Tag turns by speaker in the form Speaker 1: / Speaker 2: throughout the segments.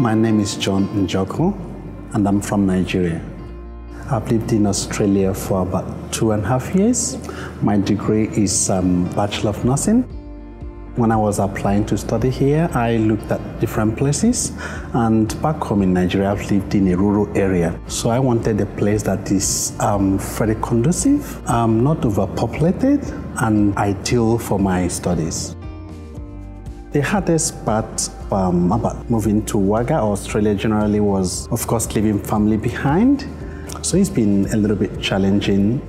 Speaker 1: My name is John Njoko, and I'm from Nigeria. I've lived in Australia for about two and a half years. My degree is um, Bachelor of Nursing. When I was applying to study here, I looked at different places, and back home in Nigeria, I've lived in a rural area. So I wanted a place that is um, very conducive, um, not overpopulated, and ideal for my studies. The hardest part um, about moving to Wagga, Australia generally, was, of course, leaving family behind. So it's been a little bit challenging.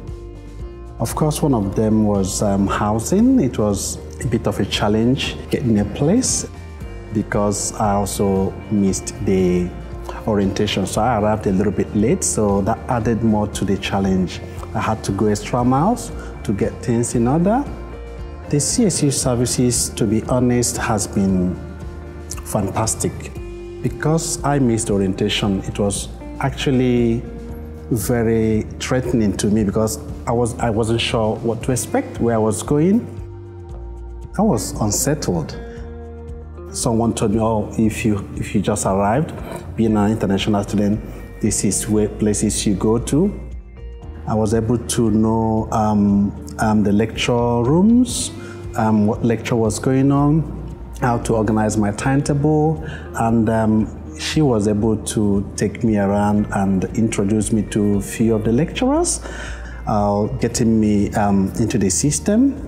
Speaker 1: Of course, one of them was um, housing. It was a bit of a challenge getting a place because I also missed the orientation. So I arrived a little bit late, so that added more to the challenge. I had to go extra miles to get things in order. The CSU services, to be honest, has been fantastic. Because I missed orientation, it was actually very threatening to me because I, was, I wasn't sure what to expect, where I was going. I was unsettled. Someone told me, oh, if you, if you just arrived, being an international student, this is where places you go to. I was able to know um, um, the lecture rooms, um, what lecture was going on, how to organize my timetable, and um, she was able to take me around and introduce me to a few of the lecturers, uh, getting me um, into the system.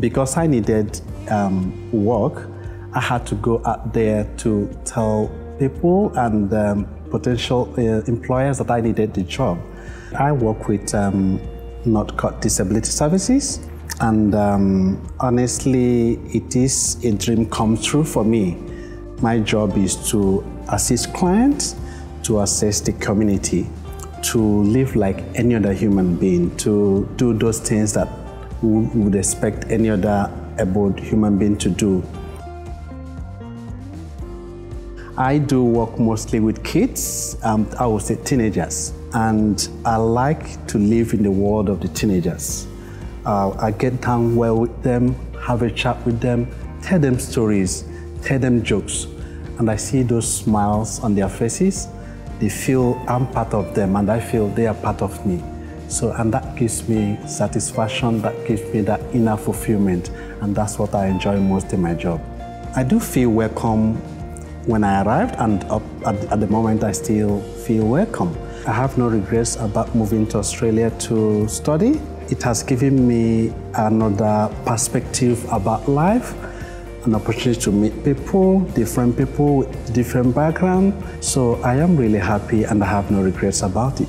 Speaker 1: Because I needed um, work, I had to go out there to tell people and um, potential uh, employers that I needed the job. I work with um, Northcott Disability Services, and um, honestly, it is a dream come true for me. My job is to assist clients, to assess the community, to live like any other human being, to do those things that we would expect any other able human being to do. I do work mostly with kids, um, I would say teenagers, and I like to live in the world of the teenagers. Uh, I get down well with them, have a chat with them, tell them stories, tell them jokes, and I see those smiles on their faces. They feel I'm part of them, and I feel they are part of me. So, and that gives me satisfaction, that gives me that inner fulfillment, and that's what I enjoy most in my job. I do feel welcome when I arrived, and up at, at the moment, I still feel welcome. I have no regrets about moving to Australia to study. It has given me another perspective about life, an opportunity to meet people, different people with different background. So I am really happy and I have no regrets about it.